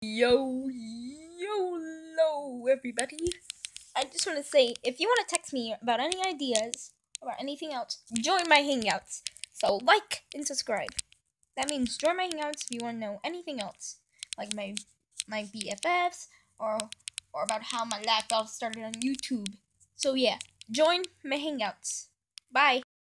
Yo, yo, lo, everybody. I just want to say if you want to text me about any ideas or anything else, join my Hangouts. So, like and subscribe. That means join my Hangouts if you want to know anything else, like my my BFFs or or about how my life laptop started on YouTube. So yeah, join my Hangouts. Bye.